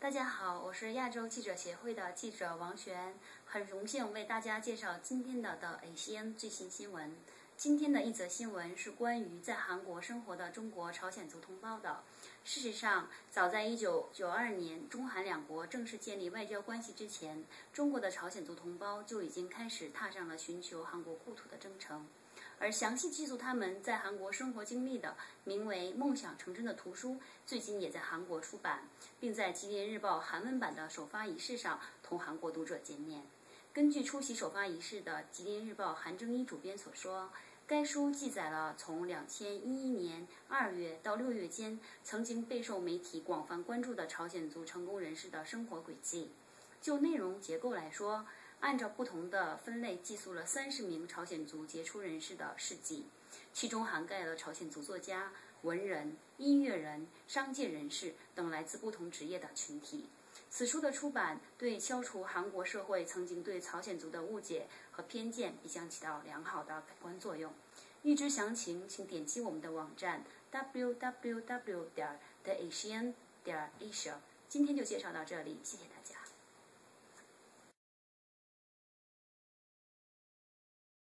大家好，我是亚洲记者协会的记者王璇，很荣幸为大家介绍今天的的 ACN 最新新闻。今天的一则新闻是关于在韩国生活的中国朝鲜族同胞的。事实上，早在1992年中韩两国正式建立外交关系之前，中国的朝鲜族同胞就已经开始踏上了寻求韩国故土的征程。而详细记述他们在韩国生活经历的名为《梦想成真》的图书，最近也在韩国出版，并在《吉林日报》韩文版的首发仪式上同韩国读者见面。根据出席首发仪式的《吉林日报》韩正一主编所说，该书记载了从2011年2月到6月间曾经备受媒体广泛关注的朝鲜族成功人士的生活轨迹。就内容结构来说，按照不同的分类，记述了三十名朝鲜族杰出人士的事迹，其中涵盖了朝鲜族作家、文人、音乐人、商界人士等来自不同职业的群体。此书的出版对消除韩国社会曾经对朝鲜族的误解和偏见，必将起到良好的改观作用。欲知详情，请点击我们的网站 www. 点 theasian. 点 asia。今天就介绍到这里，谢谢大家。